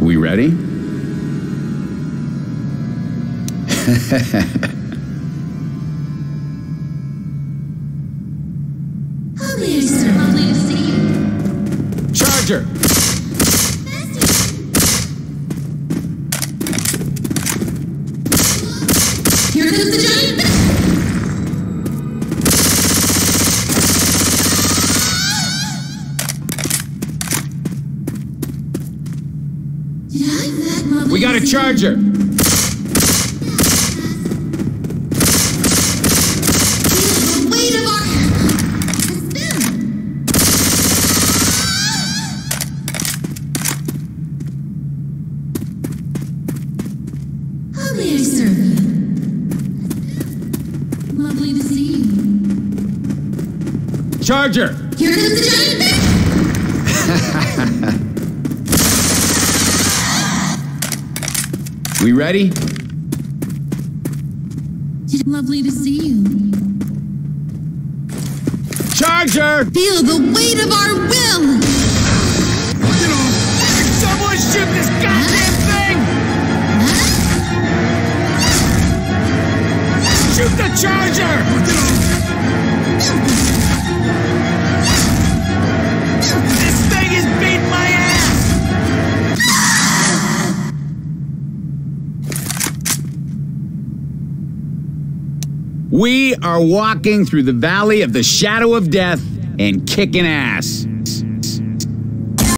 We ready? Lovely to see Lovely to see you. Charger! Lovely to see you. Charger! Here comes the giant We ready? Lovely to see you. Charger! Feel the weight of our will. Someone shoot this goddamn thing! Shoot the charger! We are walking through the valley of the shadow of death and kicking ass.